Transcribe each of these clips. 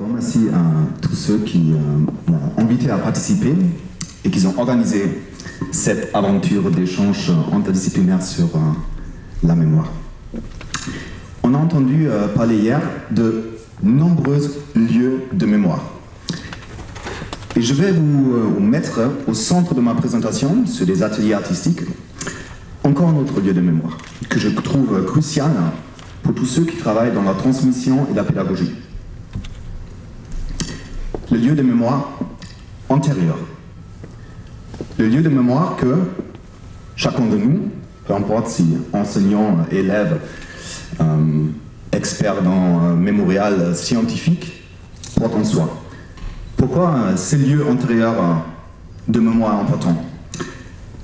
merci à tous ceux qui euh, m'ont invité à participer et qui ont organisé cette aventure d'échange interdisciplinaire sur euh, la mémoire. On a entendu euh, parler hier de nombreux lieux de mémoire. Et je vais vous mettre au centre de ma présentation, sur les ateliers artistiques, encore un autre lieu de mémoire que je trouve crucial pour tous ceux qui travaillent dans la transmission et la pédagogie le lieu de mémoire antérieur. Le lieu de mémoire que chacun de nous, peu importe si enseignant, élève, euh, expert dans un mémorial scientifique, porte en soi. Pourquoi ces lieux antérieurs de mémoire importants?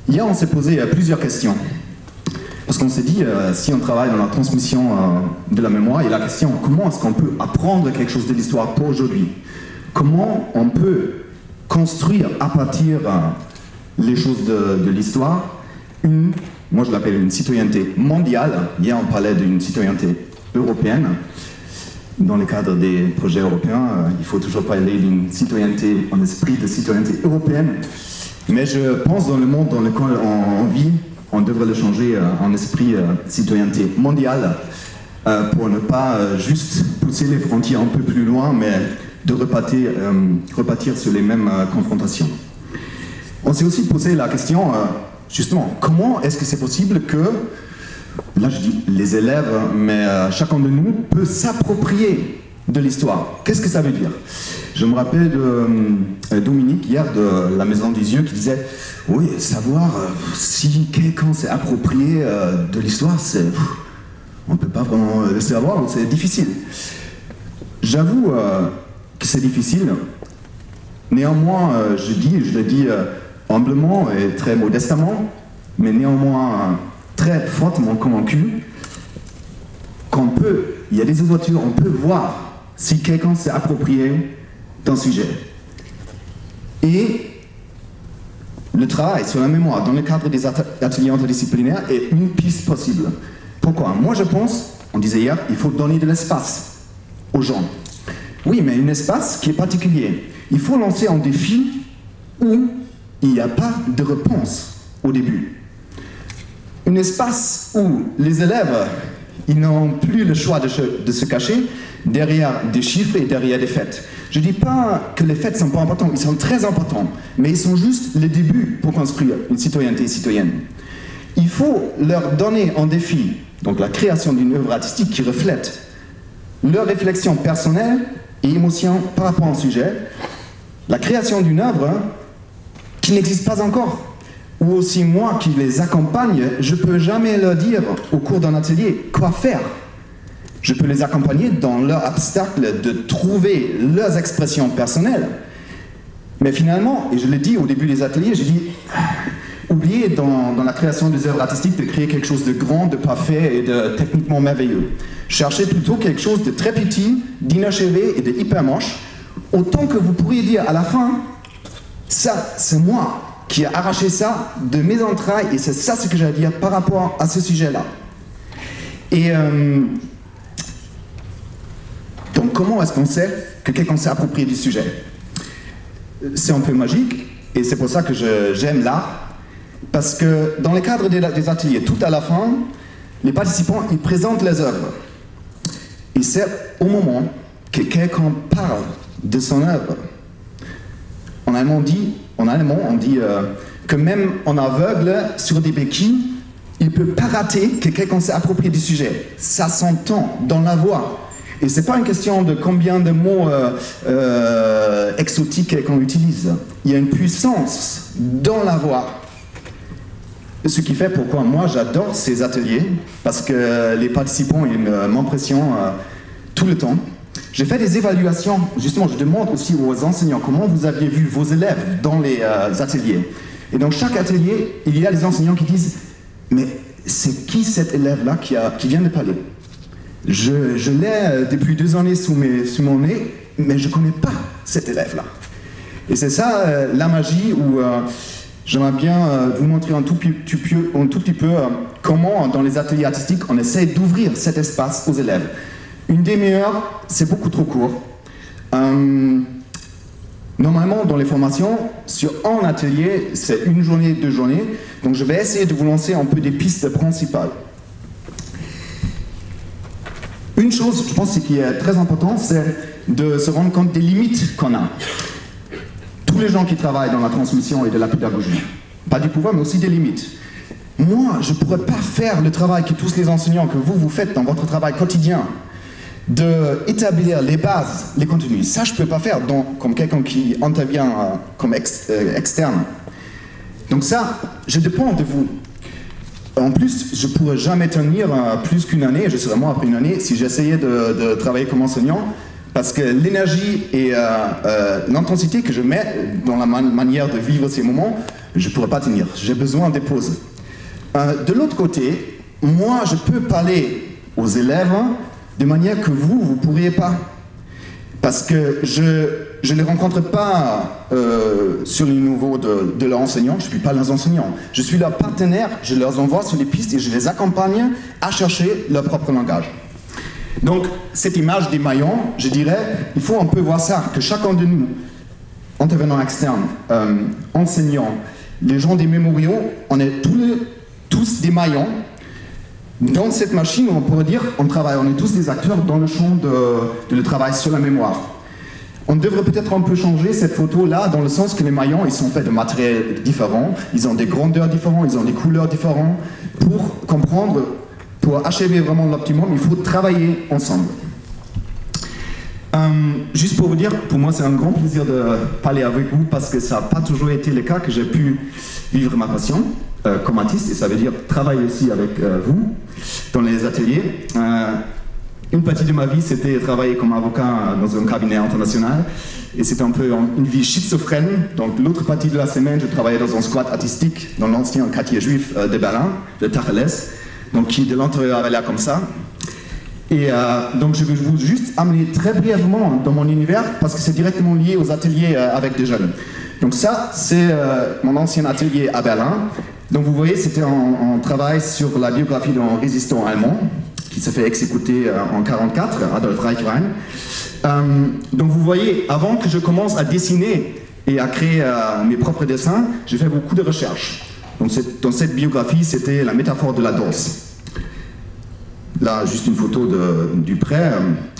Hier, on s'est posé plusieurs questions. Parce qu'on s'est dit, euh, si on travaille dans la transmission euh, de la mémoire, il y a la question comment est-ce qu'on peut apprendre quelque chose de l'histoire pour aujourd'hui comment on peut construire à partir les choses de, l'histoire une, moi je l'appelle une citoyenneté mondiale. Hier on parlait d'une citoyenneté européenne. Dans le cadre des projets européens, euh, il faut toujours parler d'une citoyenneté, en esprit de citoyenneté européenne. Mais je pense dans le monde dans lequel on, vit, on devrait le changer euh, en esprit euh, citoyenneté mondiale pour ne pas juste pousser les frontières un peu plus loin, mais de repartir, euh, sur les mêmes euh, confrontations. On s'est aussi posé la question, euh, justement, comment est-ce que c'est possible que, là je dis les élèves, mais chacun de nous peut s'approprier de l'histoire. Qu'est-ce que ça veut dire? Je me rappelle de Dominique hier de la Maison des Yeux qui disait Oui, savoir si quelqu'un s'est approprié de l'histoire, c'est. On ne peut pas vraiment le savoir, c'est difficile. J'avoue c'est difficile. Néanmoins, euh, je dis, je le dis euh, humblement et très modestement, mais néanmoins euh, très fortement convaincu qu'on peut, il y a des ouvertures, on peut voir si quelqu'un s'est approprié d'un sujet. Et le travail sur la mémoire dans le cadre des ateliers interdisciplinaires est une piste possible. Pourquoi? Moi je pense, on disait hier, il faut donner de l'espace aux gens. Oui, mais un espace qui est particulier. Il faut lancer un défi où il n'y a pas de réponse au début. Un espace où les élèves ils n'ont plus le choix de, se cacher derrière des chiffres et derrière des faits. Je ne dis pas que les faits ne sont pas importants, ils sont très importants, mais ils sont juste le début pour construire une citoyenneté citoyenne. Il faut leur donner un défi, donc la création d'une œuvre artistique qui reflète leur réflexion personnelle et émotion par rapport au sujet, la création d'une œuvre qui n'existe pas encore. Ou aussi moi qui les accompagne, je ne peux jamais leur dire au cours d'un atelier quoi faire. Je peux les accompagner dans leur obstacle de trouver leurs expressions personnelles. Mais finalement, et je l'ai dit au début des ateliers, j'ai dit, dans, dans, la création des œuvres artistiques de créer quelque chose de grand, de parfait et de techniquement merveilleux. Cherchez plutôt quelque chose de très petit, d'inachevé et de hyper moche, autant que vous pourriez dire à la fin, ça, c'est moi qui ai arraché ça de mes entrailles et c'est ça ce que j'ai à dire par rapport à ce sujet-là. Et euh, donc comment est-ce qu'on sait que quelqu'un s'est approprié du sujet? C'est un peu magique et c'est pour ça que j'aime l'art parce que dans le cadre des, ateliers, tout à la fin, les participants ils présentent les œuvres. Et c'est au moment que quelqu'un parle de son œuvre. En allemand, on dit, en allemand, on dit euh, que même en aveugle, sur des béquilles, il ne peut pas rater que quelqu'un s'est approprié du sujet. Ça s'entend dans la voix. Et ce n'est pas une question de combien de mots euh, euh, exotiques qu'on utilise. Il y a une puissance dans la voix. Ce qui fait pourquoi moi j'adore ces ateliers, parce que les participants m'impressionnent euh, tout le temps. J'ai fait des évaluations, justement je demande aussi aux enseignants comment vous aviez vu vos élèves dans les euh, ateliers. Et dans chaque atelier, il y a des enseignants qui disent Mais c'est qui cet élève-là qui, vient de parler? Je, l'ai euh, depuis deux années sous, mes, sous, mon nez, mais je ne connais pas cet élève-là. Et c'est ça la magie où J'aimerais bien euh, vous montrer un tout, petit peu euh, comment, dans les ateliers artistiques, on essaie d'ouvrir cet espace aux élèves. Une des meilleures, c'est beaucoup trop court. Euh, normalement, dans les formations, sur un atelier, c'est une journée, deux journées. Donc, je vais essayer de vous lancer un peu des pistes principales. Une chose, je pense, qui est très importante, c'est de se rendre compte des limites qu'on a. Les gens qui travaillent dans la transmission et de la pédagogie, pas du pouvoir, mais aussi des limites. Moi, je ne pourrais pas faire le travail que tous les enseignants, que vous, vous faites dans votre travail quotidien, d'établir les bases, les contenus. Ça, je ne peux pas faire donc, comme quelqu'un qui intervient euh, comme euh, externe. Donc ça, je dépends de vous. En plus, je ne pourrais jamais tenir euh, plus qu'une année, je serais moi après une année, si j'essayais de, travailler comme enseignant, parce que l'énergie et l'intensité que je mets dans la manière de vivre ces moments, je ne pourrais pas tenir. J'ai besoin des pauses. de l'autre côté, moi, je peux parler aux élèves de manière que vous, vous ne pourriez pas. Parce que je ne les rencontre pas euh, sur le niveau de, de l'enseignant, je ne suis pas leurs enseignants. Je suis leur partenaire, je leur envoie sur les pistes et je les accompagne à chercher leur propre langage. Donc, cette image des maillons, je dirais, il faut un peu voir ça, que chacun de nous, intervenants externes, euh, enseignants, les gens des mémoriaux, on est tous, des maillons dans cette machine, on pourrait dire, on travaille, on est tous des acteurs dans le champ de, de travail sur la mémoire. On devrait peut-être un peu changer cette photo-là dans le sens que les maillons, ils sont faits de matériels différents, ils ont des grandeurs différentes, ils ont des couleurs différentes. Pour comprendre, pour achever vraiment l'optimum, il faut travailler ensemble. Euh, juste pour vous dire, pour moi c'est un grand plaisir de parler avec vous parce que ça n'a pas toujours été le cas que j'ai pu vivre ma passion. Euh, comme artiste, et ça veut dire travailler aussi avec euh, vous dans les ateliers. Une partie de ma vie, c'était travailler comme avocat dans un cabinet international, et c'était un peu une vie schizophrène. Donc l'autre partie de la semaine, je travaillais dans un squat artistique dans l'ancien quartier juif de Berlin, de Tacheles, donc qui de l'intérieur avait l'air comme ça. Et donc je vais vous juste amener très brièvement dans mon univers, parce que c'est directement lié aux ateliers avec des jeunes. Donc ça, c'est mon ancien atelier à Berlin. Donc vous voyez, c'était un, travail sur la biographie d'un résistant allemand qui s'est fait exécuter euh, en 1944, Adolf Reichwein. Euh, donc vous voyez, avant que je commence à dessiner et à créer euh, mes propres dessins, j'ai fait beaucoup de recherches. Donc dans cette biographie, c'était la métaphore de la danse. Là, juste une photo du prêt,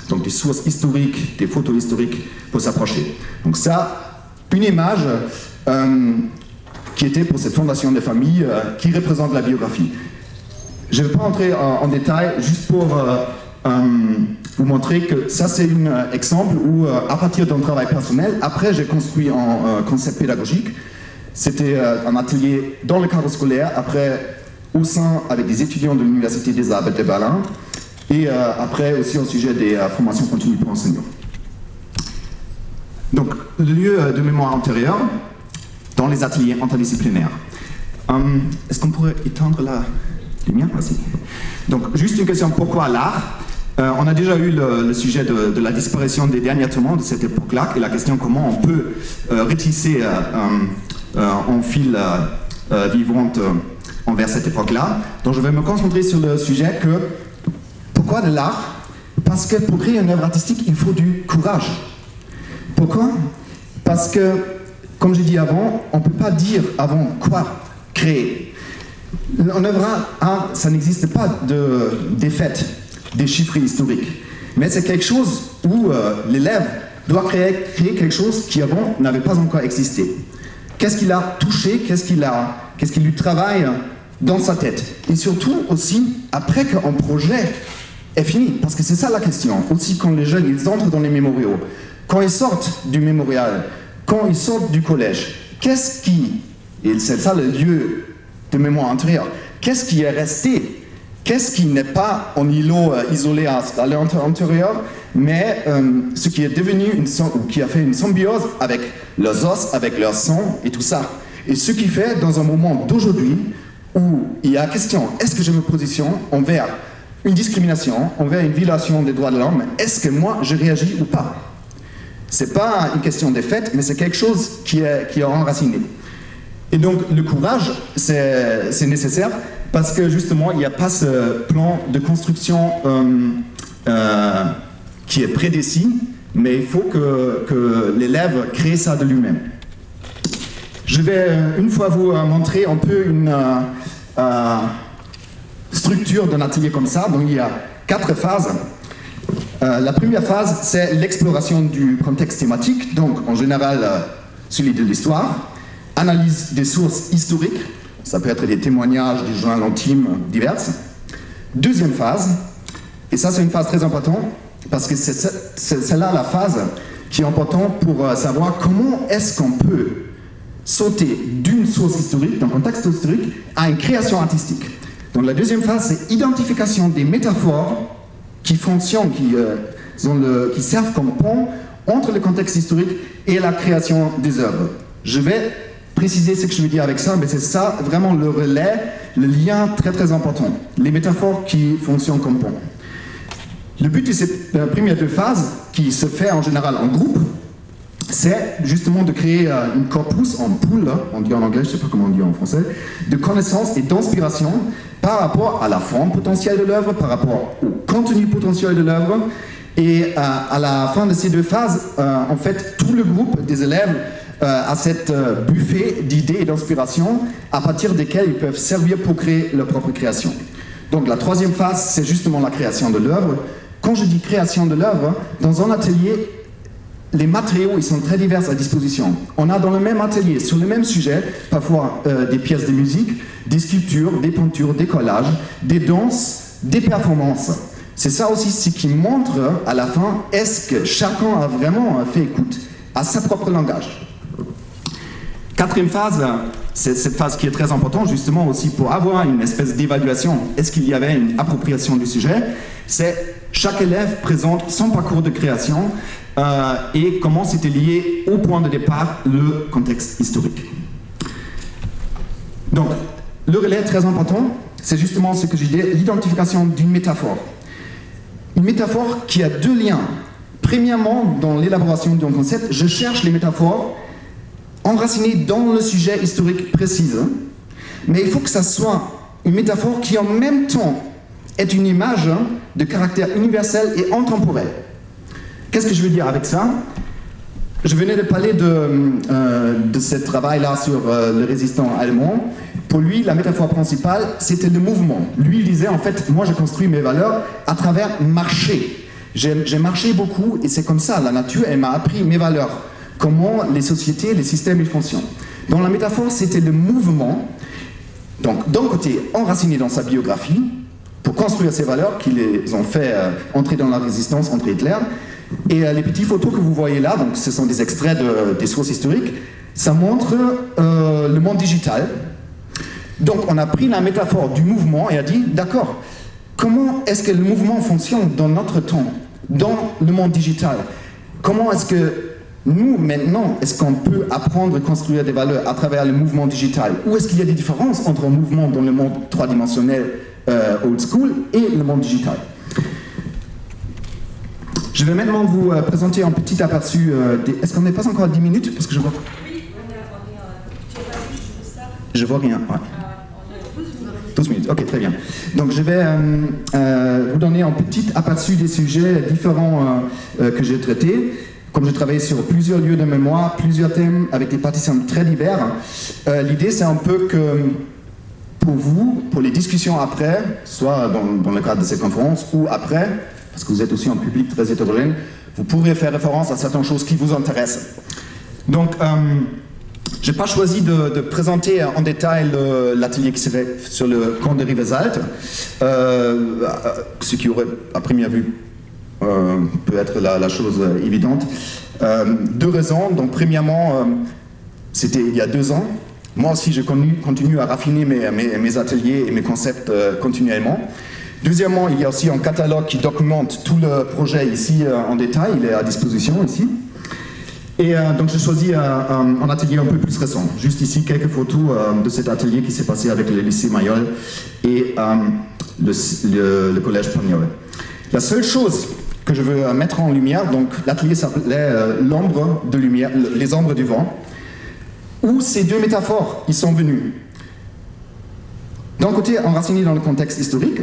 donc des sources historiques, des photos historiques pour s'approcher. Donc ça, une image qui était pour cette fondation des familles euh, qui représente la biographie. Je ne vais pas entrer en, détail, juste pour euh, euh, vous montrer que ça c'est un exemple où, à partir d'un travail personnel, après j'ai construit un concept pédagogique. C'était un atelier dans le cadre scolaire, après au sein avec des étudiants de l'Université des Arts de Berlin, et après aussi au sujet des formations continues pour enseignants. Donc, le lieu de mémoire antérieure, dans les ateliers interdisciplinaires. Hum, est-ce qu'on pourrait éteindre la lumière? Merci. Donc, juste une question, pourquoi l'art? Euh, On a déjà eu le, sujet de, la disparition des derniers tourments de cette époque-là, et la question comment on peut euh, retisser euh, un fil vivant envers cette époque-là. Donc, je vais me concentrer sur le sujet que pourquoi de l'art? Parce que pour créer une œuvre artistique, il faut du courage. Pourquoi? Parce que comme j'ai dit avant, on ne peut pas dire avant quoi créer. En œuvre art, ça n'existe pas de, des faits, des chiffres historiques. Mais c'est quelque chose où euh, l'élève doit créer, quelque chose qui avant n'avait pas encore existé. Qu'est-ce qu'il a touché? Qu'est-ce qu'il a, qu'est-ce qu'il lui travaille dans sa tête? Et surtout aussi après qu'un projet est fini, parce que c'est ça la question. Aussi quand les jeunes ils entrent dans les mémoriaux, quand ils sortent du mémorial, quand ils sortent du collège, qu'est-ce qui, et c'est ça le lieu de mémoire antérieure, qu'est-ce qui est resté? Qu'est-ce qui n'est pas en îlot euh, isolé à, l'intérieur, mais euh, ce qui est devenu une ou qui a fait une symbiose avec leurs os, avec leur sang et tout ça. Et ce qui fait dans un moment d'aujourd'hui où il y a question, est-ce que je me positionne envers une discrimination, envers une violation des droits de l'homme, est-ce que moi je réagis ou pas? C'est pas une question des faits, mais c'est quelque chose qui est, qui est enraciné. Et donc le courage, c'est nécessaire parce que justement, il n'y a pas ce plan de construction euh, euh, qui est prédécis, mais il faut que, l'élève crée ça de lui-même. Je vais une fois vous montrer un peu une structure d'un atelier comme ça. Donc il y a quatre phases. la première phase, c'est l'exploration du contexte thématique, donc en général celui de l'histoire, analyse des sources historiques, ça peut être des témoignages, des journaux intimes diverses. Deuxième phase, et ça c'est une phase très importante, parce que c'est là la phase qui est importante pour euh, savoir comment est-ce qu'on peut sauter d'une source historique, d'un contexte historique, à une création artistique. Donc la deuxième phase, c'est identification des métaphores qui fonctionnent, qui, euh, qui servent comme pont entre le contexte historique et la création des œuvres. Je vais préciser ce que je veux dire avec ça, mais c'est ça vraiment le relais, le lien très très important. Les métaphores qui fonctionnent comme pont. Le but de cette euh, première deux phases, qui se fait en général en groupe, c'est justement de créer euh, une corpus en pool, on dit en anglais, je ne sais pas comment on dit en français, de connaissances et d'inspiration par rapport à la forme potentielle de l'œuvre, par rapport au contenu potentiel de l'œuvre. Et euh, à la fin de ces deux phases, en fait, tout le groupe des élèves à cette buffet d'idées et d'inspiration à partir desquelles ils peuvent servir pour créer leur propre création. Donc la troisième phase, c'est justement la création de l'œuvre. Quand je dis création de l'œuvre, dans un atelier, les matériaux ils sont très divers à disposition. On a dans le même atelier, sur le même sujet, parfois euh, des pièces de musique, des sculptures, des peintures, des collages, des danses, des performances. C'est ça aussi ce qui montre à la fin est-ce que chacun a vraiment fait écoute à sa propre langage. Quatrième phase, c'est cette phase qui est très importante justement aussi pour avoir une espèce d'évaluation. Est-ce qu'il y avait une appropriation du sujet? C'est chaque élève présente son parcours de création euh, et comment c'était lié au point de départ le contexte historique. Donc, le relais très important, c'est justement ce que j'ai dit, l'identification d'une métaphore. Une métaphore qui a deux liens. Premièrement, dans l'élaboration d'un concept, je cherche les métaphores enraciné dans le sujet historique précis. Mais il faut que ça soit une métaphore qui en même temps est une image hein, de caractère universel et intemporel. Qu'est-ce que je veux dire avec ça? Je venais de parler de, euh, de ce travail-là sur euh, le résistant allemand. Pour lui, la métaphore principale, c'était le mouvement. Lui, il disait, en fait, moi, je construis mes valeurs à travers marcher. J'ai marché beaucoup et c'est comme ça, la nature, elle m'a appris mes valeurs comment les sociétés, les systèmes, ils fonctionnent. Dans la métaphore, c'était le mouvement, donc d'un côté enraciné dans sa biographie, pour construire ces valeurs qui les ont fait euh, entrer dans la résistance entre Hitler. Et euh, les petites photos que vous voyez là, donc ce sont des extraits de, des sources historiques, ça montre euh, le monde digital. Donc on a pris la métaphore du mouvement et a dit, d'accord, comment est-ce que le mouvement fonctionne dans notre temps, dans le monde digital? Comment est-ce que nous, maintenant, est-ce qu'on peut apprendre et construire des valeurs à travers le mouvement digital? Ou est-ce qu'il y a des différences entre un mouvement dans le monde trois-dimensionnel euh, old school et le monde digital Je vais maintenant vous euh, présenter un petit aperçu. Euh, est-ce qu'on n'est pas encore à 10 minutes? Parce que je vois... Je vois rien, ouais. 12 minutes, ok, très bien. Donc je vais vous donner un petit aperçu des sujets différents que j'ai traités. Comme je travaille sur plusieurs lieux de mémoire, plusieurs thèmes avec des participants très divers, l'idée c'est un peu que pour vous, pour les discussions après, soit dans, le cadre de cette conférence ou après, parce que vous êtes aussi un public très hétérogène, vous pourrez faire référence à certaines choses qui vous intéressent. Donc, euh, je n'ai pas choisi de, présenter en détail l'atelier qui s'est fait sur le camp de Rivesaltes, euh, ce qui aurait à première vue euh, peut être la, chose évidente. Euh, deux raisons. Donc, premièrement, euh, c'était il y a deux ans. Moi aussi, je continue à raffiner mes, ateliers et mes concepts continuellement. Deuxièmement, il y a aussi un catalogue qui documente tout le projet ici en détail. Il est à disposition ici. Et donc j'ai choisi un, atelier un peu plus récent. Juste ici, quelques photos de cet atelier qui s'est passé avec le lycée Mayol et le, le, collège Pagnol. La seule chose que je veux mettre en lumière. Donc l'atelier s'appelait euh, L'ombre de lumière, les ombres du vent, où ces deux métaphores y sont venues. D'un côté, enracinées dans le contexte historique,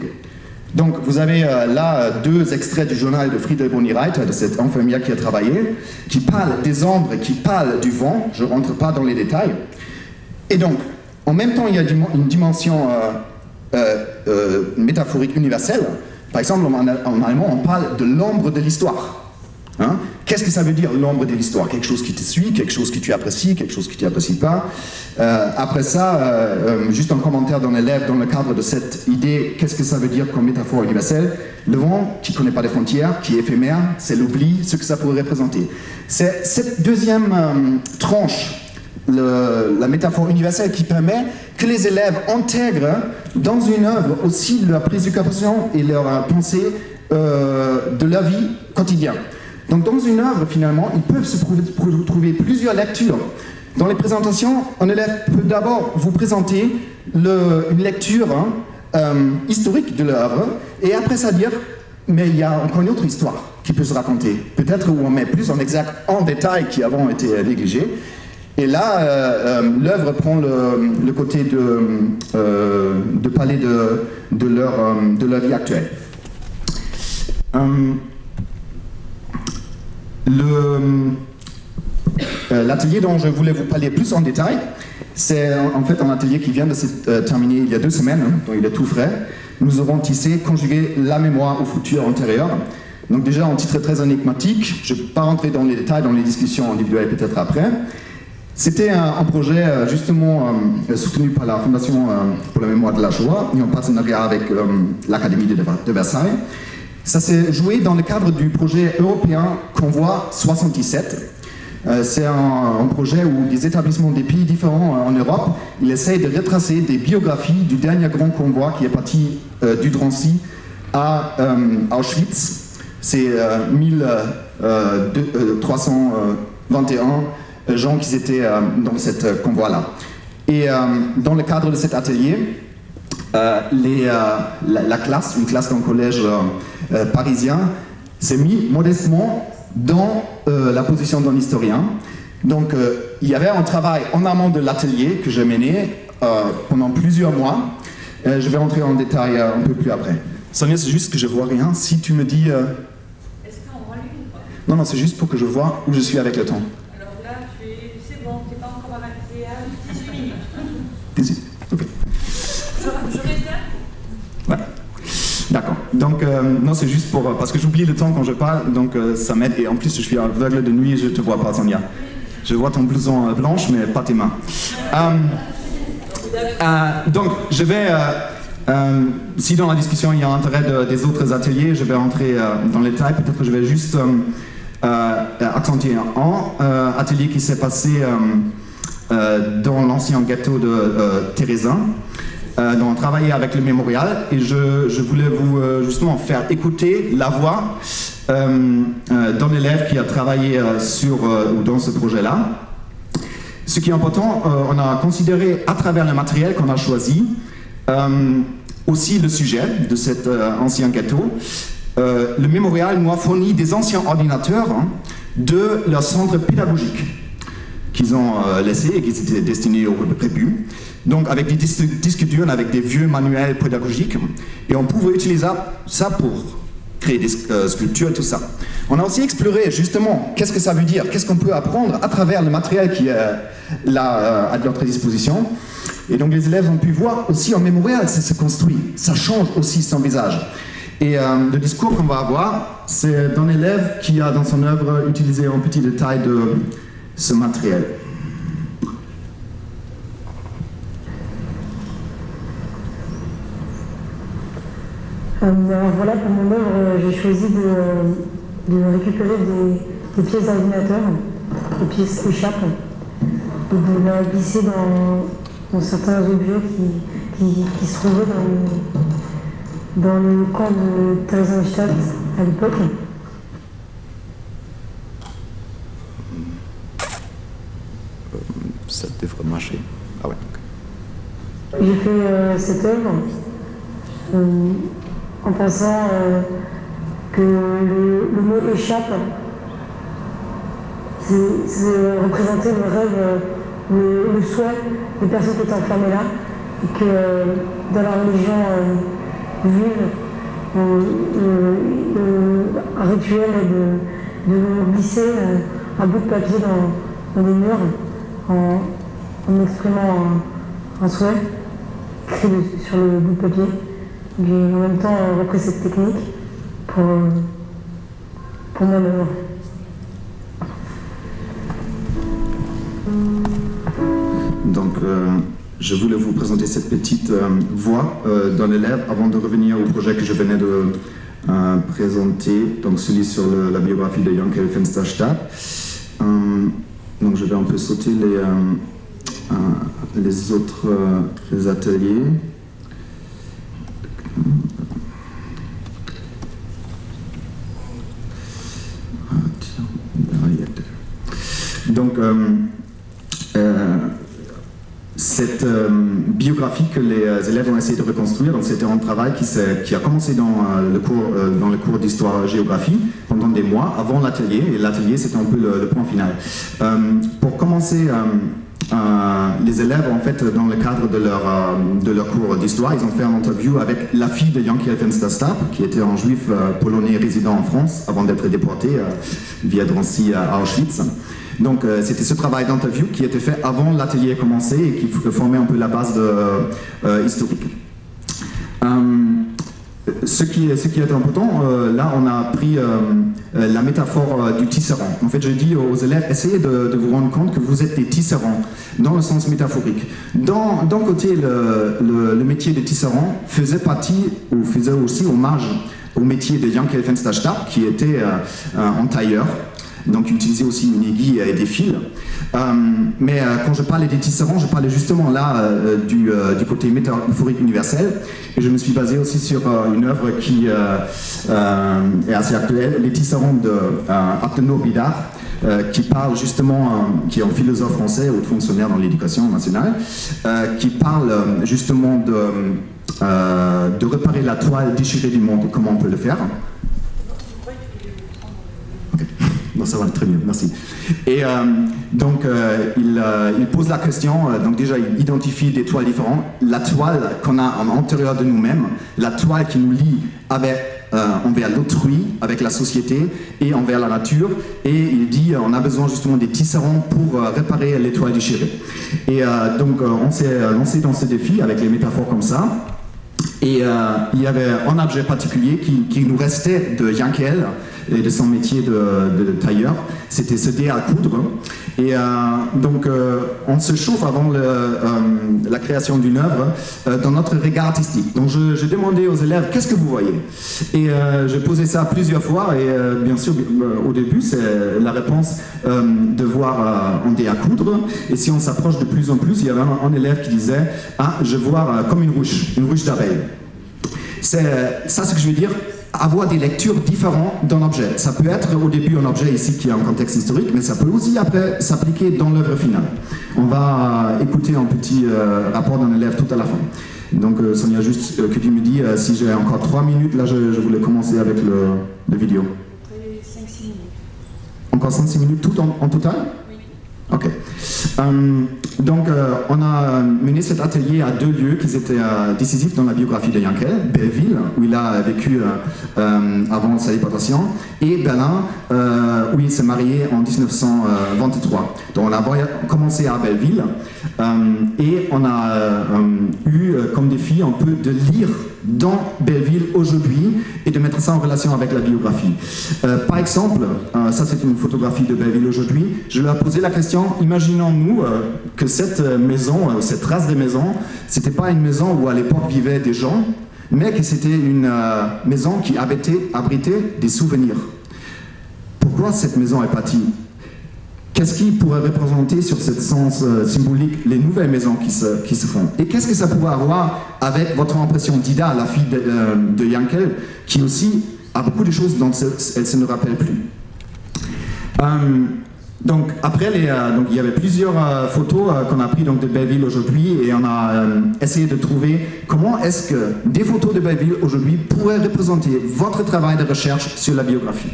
Donc, vous avez euh, là euh, deux extraits du journal de Friedrich Bonnie-Reiter, de cette infirmière qui a travaillé, qui parle des ombres, qui parle du vent. Je ne rentre pas dans les détails. Et donc, en même temps, il y a une dimension métaphorique universelle. Par exemple, en allemand, on parle de l'ombre de l'histoire. Hein? Qu'est-ce que ça veut dire l'ombre de l'histoire? Quelque chose qui te suit, quelque chose que tu apprécies, quelque chose que tu n'apprécies pas. Euh, après ça, euh, euh, juste un commentaire d'un élève dans le cadre de cette idée, qu'est-ce que ça veut dire comme métaphore universelle? Le vent qui ne connaît pas de frontières, qui est éphémère, c'est l'oubli, ce que ça pourrait représenter. C'est cette deuxième tranche la métaphore universelle qui permet que les élèves intègrent dans une œuvre aussi leur préoccupation et leur pensée de la vie quotidienne. Donc dans une œuvre, finalement, ils peuvent se trouver plusieurs lectures. Dans les présentations, un élève peut d'abord vous présenter une lecture hein, euh, historique de l'œuvre, et après ça dire, mais il y a encore une autre histoire qui peut se raconter. Peut-être où on met plus en exact, en détail, qui avant été négligé. Et là, euh, euh, l'œuvre prend le, côté de, de parler de, de, leur, vie actuelle. L'atelier dont je voulais vous parler plus en détail, c'est en fait un atelier qui vient de se euh, terminer il y a deux semaines, hein, donc il est tout frais. Nous avons tissé, conjugué la mémoire au futur antérieur. Donc déjà un titre très énigmatique, je ne vais pas rentrer dans les détails, dans les discussions individuelles peut-être après. C'était un, projet euh, justement soutenu par la Fondation pour la mémoire de la Shoah, en partenariat avec l'Académie de Versailles. Ça s'est joué dans le cadre du projet européen Convoi 77. Euh, c'est un, projet où des établissements des pays différents euh, en Europe, ils essayent de retracer des biographies du dernier grand convoi qui est parti euh, du Drancy à Auschwitz. C'est 1321 gens qui étaient dans cette convoi-là. Et dans le cadre de cet atelier, les, euh, la, classe, une classe d'un collège euh, parisien, s'est mis modestement dans la position d'un historien. Donc il y avait un travail en amont de l'atelier que j'ai mené pendant plusieurs mois. je vais rentrer en détail un peu plus après. Sonia, c'est juste que je vois rien. Si tu me dis... Est-ce qu'on voit lui ou pas? Non, non, c'est juste pour que je vois où je suis avec le temps. Alors là, tu es... c'est bon, tu n'es pas encore à 18 minutes. 18, ok. Ouais. D'accord. Donc, euh, non, c'est juste pour. Parce que j'oublie le temps quand je parle, donc euh, ça m'aide. Et en plus, je suis aveugle de nuit et je te vois pas, Sonia. Je vois ton blouson euh, blanche, mais pas tes mains. donc, je vais. si dans la discussion il y a intérêt des autres ateliers, je vais rentrer dans les détails. Peut-être que je vais juste accentuer un atelier qui s'est passé dans l'ancien ghetto de Thérésin. Euh, dont on travaillait avec le mémorial et je, voulais vous euh, justement faire écouter la voix euh, d'un élève qui a travaillé sur, dans ce projet-là. Ce qui est important, on a considéré à travers le matériel qu'on a choisi aussi le sujet de cet ancien gâteau. le mémorial nous a fourni des anciens ordinateurs hein, de leur centre pédagogique qu'ils ont laissé et qui étaient destinés au rébut donc avec des disques, durs, avec des vieux manuels pédagogiques, et on pouvait utiliser ça pour créer des euh, sculptures et tout ça. On a aussi exploré justement qu'est-ce que ça veut dire, qu'est-ce qu'on peut apprendre à travers le matériel qui est là euh, à notre disposition? Et donc les élèves ont pu voir aussi en mémorial, ça se construit, ça change aussi son visage. Et euh, le discours qu'on va avoir, c'est d'un élève qui a dans son œuvre utilisé en petit détail de ce matériel. Euh, alors voilà, pour mon œuvre, euh, j'ai choisi de, récupérer des, pièces d'ordinateur, des pièces échappes, et de les glisser dans, certains objets qui, se trouvaient dans le, camp de Theresienstadt à l'époque. Ça Ah. J'ai fait euh, cette œuvre en pensant euh, que le, mot échappe, c'est représenter le rêve, le, souhait des personnes qui étaient enfermées là, et que dans la religion euh, juive, un rituel de, glisser un bout de papier dans, dans les murs en, en exprimant un, souhait écrit sur le bout de papier. J'ai en même temps repris cette technique pour, pour mon. Donc, euh, je voulais vous présenter cette petite euh, voix euh, dans les lèvres avant de revenir au projet que je venais de présenter, donc celui sur la biographie de Jankel Fensterstadt. Euh, donc, je vais un peu sauter les, les autres euh, ateliers. Donc, euh, euh, cette euh, biographie que les euh, élèves ont essayé de reconstruire, c'était un travail qui, qui a commencé dans, euh, le cours, euh, cours d'histoire-géographie pendant des mois avant l'atelier, et l'atelier c'était un peu le, point final. Euh, pour commencer, euh, euh, les élèves, en fait, dans le cadre de leur, euh, de leur cours d'histoire, ils ont fait une interview avec la fille de Yankee Elfenstadt, qui était un juif euh, polonais résident en France avant d'être déporté euh, via Drancy à Auschwitz. Donc euh, c'était ce travail d'interview qui était fait avant l'atelier commencé et qui formait un peu la base euh, historique. Ce qui, est, important, euh, là on a pris euh, euh, la métaphore du tisserand. En fait, je dis aux élèves, essayez de, vous rendre compte que vous êtes des tisserands, dans le sens métaphorique. D'un côté, le, métier de tisserand faisait partie, ou faisait aussi hommage au métier de Jan Kelfenstadt, qui était un tailleur, donc utiliser aussi une aiguille et des fils. Euh, mais euh, quand je parlais des tisserands, je parlais justement là euh, du, côté métaphorique universel. Et je me suis basé aussi sur une œuvre qui est assez actuelle, Les tisserands de Abdennour Bidar, euh, qui parle justement, qui est un philosophe français, haut fonctionnaire dans l'éducation nationale, qui parle justement de, de réparer la toile déchirée du monde, comment on peut le faire? Non, ça va très bien, merci. Et euh, donc, euh, il, euh, il pose la question, donc déjà, il identifie des toiles différentes. La toile qu'on a en intérieur de nous-mêmes, la toile qui nous lie avec, envers l'autrui, avec la société et envers la nature. Et il dit, on a besoin justement des tisserands pour réparer les toiles déchirées. Et donc, on s'est lancé dans ce défi avec les métaphores comme ça. Et il y avait un objet particulier qui nous restait de Yankel et de son métier de, tailleur, c'était dé à coudre. Et euh, donc euh, on se chauffe avant euh, la création d'une œuvre dans notre regard artistique. Donc je, je demandais aux élèves qu'est-ce que vous voyez? Et je posais ça plusieurs fois et bien sûr au début c'est la réponse de voir un dé à coudre. Et si on s'approche de plus en plus, il y avait un, élève qui disait ah je vois comme une ruche, une ruche d'abeilles. C'est ça ce que je veux dire, avoir des lectures différentes d'un objet. Ça peut être au début un objet ici qui a un contexte historique, mais ça peut aussi après s'appliquer dans l'œuvre finale. On va écouter un petit euh, rapport d'un élève tout à la fin. Donc euh, Sonia, juste euh, que tu me dis euh, si j'ai encore trois minutes, là je, je voulais commencer avec le, le vidéo. Après 5-6 minutes. Encore 5-6 minutes tout en, en total? Ok. Euh, donc, euh, on a mené cet atelier à deux lieux qui étaient euh, décisifs dans la biographie de Yankel, Belleville, où il a vécu avant sa déportation, et Berlin, où il s'est marié en 1923. Donc, on a commencé à Belleville, et on a eu comme défi un peu de lire dans Belleville aujourd'hui et de mettre ça en relation avec la biographie. Par exemple, ça c'est une photographie de Belleville aujourd'hui, je leur ai posé la question, imaginons-nous euh, que cette euh, maison, euh, cette race des maisons, c'était pas une maison où à l'époque vivaient des gens, mais que c'était une maison qui abritait, des souvenirs. Pourquoi cette maison est partie Qu'est-ce qui pourrait représenter sur ce sens symbolique les nouvelles maisons qui se, qui se font? Et qu'est-ce que ça pourrait avoir avec votre impression d'Ida, la fille de, Yankel, qui aussi a beaucoup de choses dont elle se ne rappelle plus? Donc après, euh, donc, il y avait plusieurs euh, photos euh, qu'on a prises donc, de Belleville aujourd'hui et on a essayé de trouver comment est-ce que des photos de Belleville aujourd'hui pourraient représenter votre travail de recherche sur la biographie.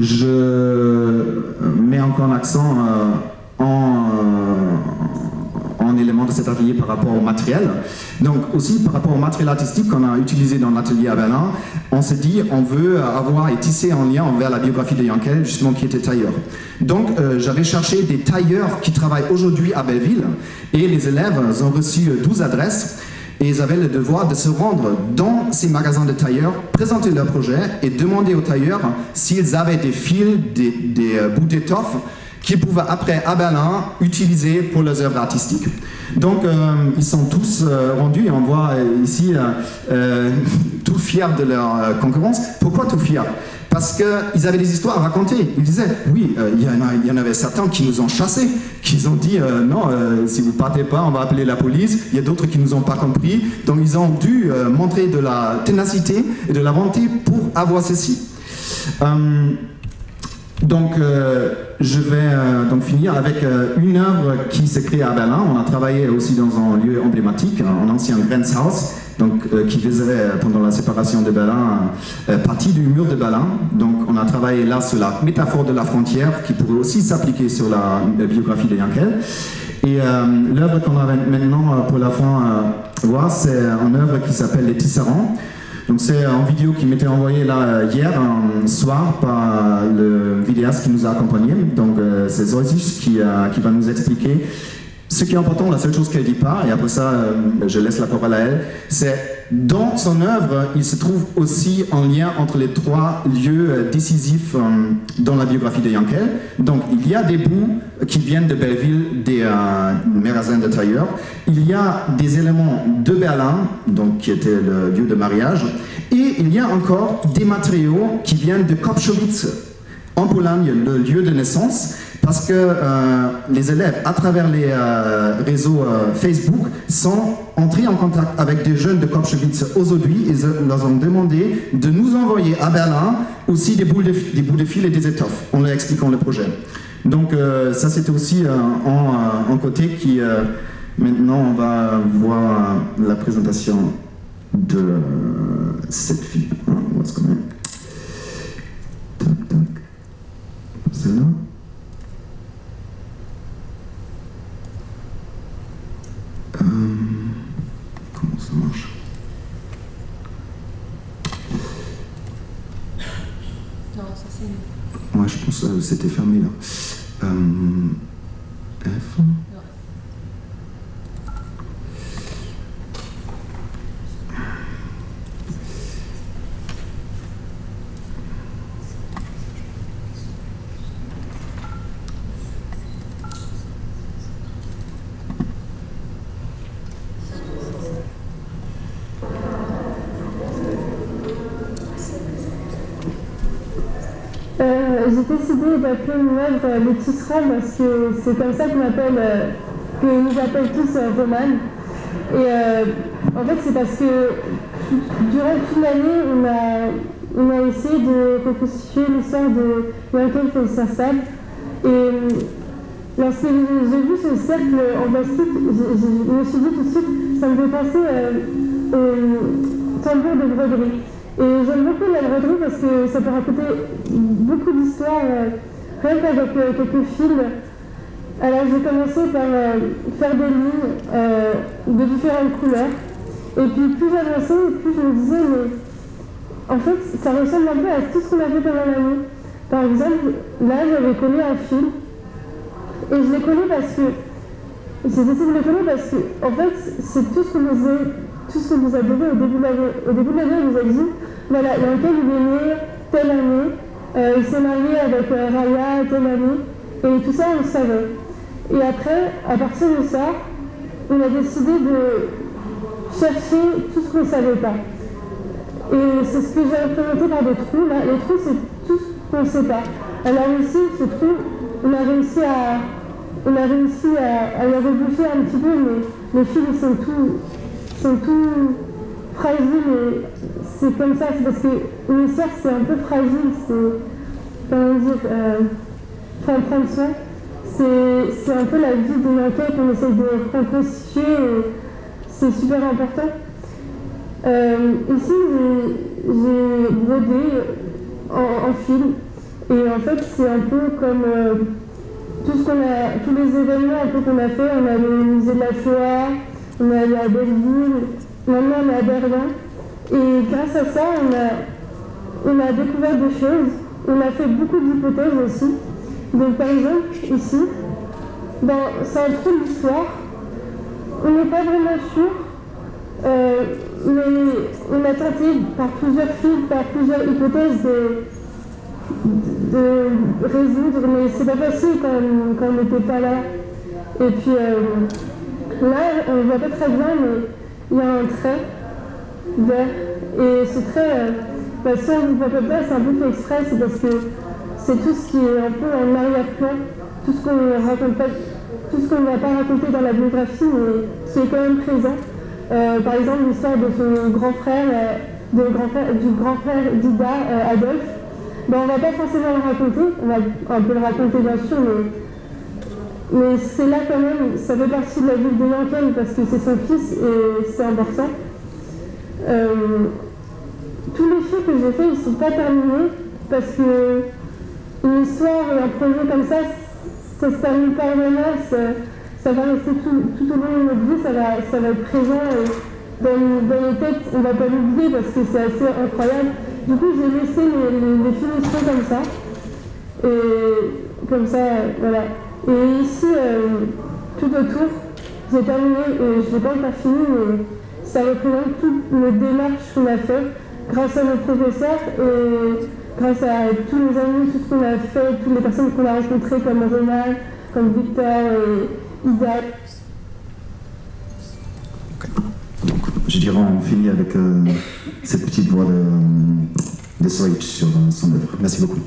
Je mets encore l'accent en, en élément de cet atelier par rapport au matériel. Donc aussi par rapport au matériel artistique qu'on a utilisé dans l'atelier à Berlin, on s'est dit on veut avoir et tisser en lien envers la biographie de Yankel, justement qui était tailleur. Donc j'avais cherché des tailleurs qui travaillent aujourd'hui à Belleville et les élèves ont reçu 12 adresses et ils avaient le devoir de se rendre dans ces magasins de tailleurs, présenter leur projet et demander aux tailleurs s'ils avaient des fils, des, des bouts d'étoffe qu'ils pouvaient après à Berlin utiliser pour leurs œuvres artistiques. Donc euh, ils sont tous euh, rendus et on voit euh, ici tout fiers de leur concurrence. Pourquoi tout fiers? Parce qu'ils avaient des histoires à raconter. Ils disaient, oui, il y, en avait certains qui nous ont chassés, qui ont dit, non, si vous partez pas, on va appeler la police. Il y a d'autres qui nous ont pas compris. Donc ils ont dû montrer de la ténacité et de la volonté pour avoir ceci. Donc, euh, je vais euh, donc finir avec euh, une œuvre qui s'est créée à Berlin. On a travaillé aussi dans un lieu emblématique, un ancien Grenzhaus, donc, qui faisait pendant la séparation de Berlin partie du mur de Berlin. Donc, on a travaillé là sur la métaphore de la frontière qui pourrait aussi s'appliquer sur la, biographie de Yankel. Et l'œuvre qu'on va maintenant pour la fin voir, c'est une œuvre qui s'appelle Les Tisserands. Donc c'est une vidéo qui m'était envoyée là hier un soir par le vidéaste qui nous a accompagnés. Donc euh, c'est Zoisis euh, qui va nous expliquer ce qui est important, la seule chose qu'elle dit pas, et après ça, euh, je laisse la parole à elle, c'est dans son œuvre, il se trouve aussi un lien entre les trois lieux euh, décisifs euh, dans la biographie de Yankel. Donc, il y a des bouts qui viennent de Belleville, des magasins de tailleurs. Il y a des éléments de Berlin, donc qui était le lieu de mariage. Et il y a encore des matériaux qui viennent de Kopschowitz, en Pologne, le lieu de naissance parce que euh, les élèves, à travers les euh, réseaux euh, Facebook, sont entrés en contact avec des jeunes de Kopschewitz aujourd'hui et leur ont demandé de nous envoyer à Berlin aussi des bouts de, fil et des étoffes, en leur expliquant le projet. Donc ça c'était aussi en, côté qui... maintenant on va voir la présentation de cette fille. On va se. Tac, tac. Celle-là. comment ça marche Non, ça c'est. Ouais, je pense que c'était fermé là. Euh, F. décidé d'appeler mon œuvre Les Tisserands parce que c'est comme ça qu'on appelle, euh, que nous appellent tous euh, Roman. Et euh, en fait, c'est parce que durant toute l'année, on a, on a essayé de reconstituer l'histoire de Michael Felsasab. Et lorsque j'ai vu ce cercle en plastique, je, me suis dit tout de suite, ça me fait penser au tambour de broderie. Et j'aime beaucoup la broderie parce que ça peut raconter beaucoup d'histoires, euh, rien qu'avec euh, quelques fils. Alors j'ai commencé par euh, faire des lignes de différentes couleurs. Et puis plus j'avançais, plus je me disais, mais en fait, ça ressemble un peu à tout ce qu'on a fait pendant l'année. Par exemple, là, j'avais collé un fil. Et je l'ai collé parce que. J'ai décidé de le coller parce que, en fait, c'est tout ce que vous avez tout ce que vous avez au début de l'année. Au début de l'année, on vous a dit, voilà, il y a un il est né telle année, euh, il s'est marié avec euh, Raya telle année, et tout ça, on le savait. Et après, à partir de ça, on a décidé de chercher tout ce qu'on ne savait pas. Et c'est ce que j'ai représenté par des trous. Les trous, c'est tout ce qu'on ne sait pas. Alors ici, ce trou, on a réussi à, on a réussi à, à le reboucher un petit peu, mais les fils sont tout, sont tout fragiles et c'est comme ça, c'est parce que le c'est un peu fragile, c'est, comment dire, euh, en prendre soin. C'est, un peu la vie de l'enquête qu'on essaie de reconstituer c'est super important. Euh, ici, j'ai, brodé en, en, film et en fait c'est un peu comme euh, a, tous les événements qu'on a fait. On a le musée de la Shoah, on est allé à Belleville, maintenant on est à Berlin. Et grâce à ça, on a, on a découvert des choses. On a fait beaucoup d'hypothèses aussi. Donc par exemple, ici, ben, c'est un trou d'histoire. On n'est pas vraiment sûr, euh, mais on a tenté par plusieurs fils, par plusieurs hypothèses de, de résoudre, mais c'est pas facile quand, on n'était pas là. Et puis euh, là, on ne voit pas très bien, mais il y a un trait Et ce trait, euh, bah, si on ne pas c'est un peu exprès, c'est parce que c'est tout ce qui est un peu en arrière-plan, tout ce qu'on raconte pas, tout ce qu'on n'a pas raconté dans la biographie, mais qui est quand même présent. Euh, par exemple, l'histoire de son grand frère, frère du grand frère d'Ida, Adolphe, ben, on ne va pas forcément le raconter, on, va, un peu le raconter bien sûr, mais, mais c'est là quand même, ça fait partie de la vie de Yankel parce que c'est son fils et c'est important. Euh, tous les films que j'ai faits, ils ne sont pas terminés parce que une histoire et un projet comme ça, ça se termine pas vraiment, ça, ça, va rester tout, tout, au long de notre vie, ça va, ça va être présent et dans, dans nos têtes, on va pas l'oublier parce que c'est assez incroyable. Du coup, j'ai laissé les, les, finitions comme ça. Et comme ça, voilà. Et ici, euh, tout autour, j'ai terminé, et je n'ai pas encore fini, mais ça représente toutes les démarches qu'on a fait grâce à nos professeurs et grâce à tous nos amis, tout ce qu'on a fait, toutes les personnes qu'on a rencontrées comme Ronald, comme Victor et Ida. je dirais on finit avec euh, cette petite voix de, de Switch sur son œuvre. Merci beaucoup.